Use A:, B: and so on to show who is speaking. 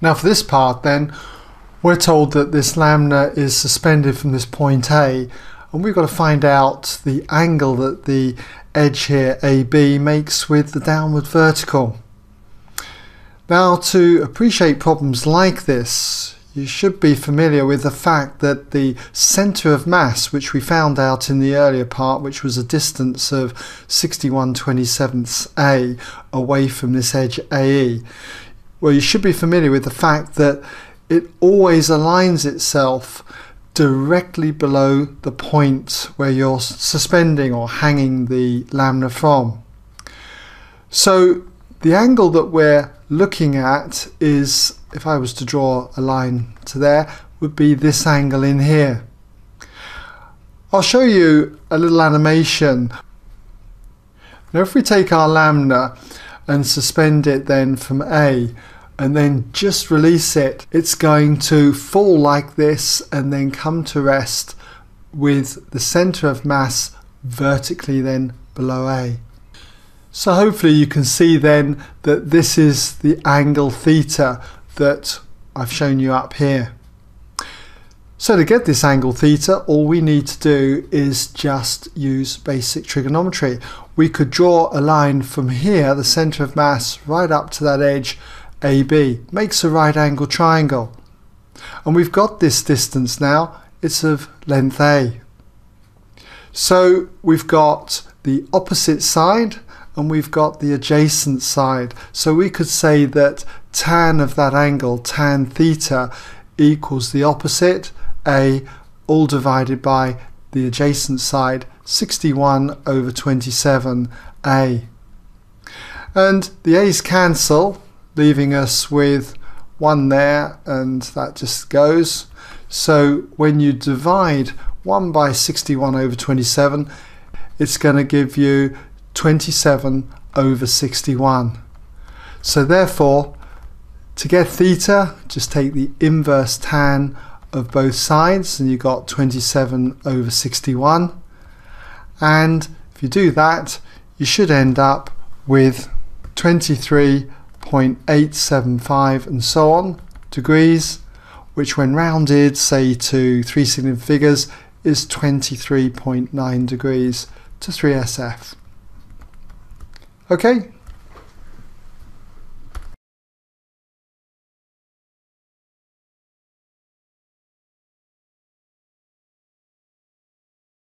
A: Now for this part then, we're told that this lamina is suspended from this point A and we've got to find out the angle that the edge here AB makes with the downward vertical. Now to appreciate problems like this you should be familiar with the fact that the centre of mass which we found out in the earlier part which was a distance of 61 27ths A away from this edge AE well you should be familiar with the fact that it always aligns itself directly below the point where you're suspending or hanging the lamina from. So the angle that we're looking at is, if I was to draw a line to there, would be this angle in here. I'll show you a little animation. Now if we take our lamina and suspend it then from A and then just release it, it's going to fall like this and then come to rest with the center of mass vertically then below A. So hopefully you can see then that this is the angle theta that I've shown you up here. So to get this angle theta, all we need to do is just use basic trigonometry. We could draw a line from here, the center of mass, right up to that edge AB, makes a right angle triangle. And we've got this distance now, it's of length A. So we've got the opposite side and we've got the adjacent side. So we could say that tan of that angle, tan theta, equals the opposite, A, all divided by the adjacent side, 61 over 27A. And the A's cancel, leaving us with 1 there, and that just goes. So when you divide 1 by 61 over 27, it's going to give you 27 over 61. So therefore, to get theta, just take the inverse tan of both sides and you got 27 over 61. And if you do that, you should end up with 23.875 and so on degrees, which when rounded, say to three significant figures, is 23.9 degrees to 3SF. Okay,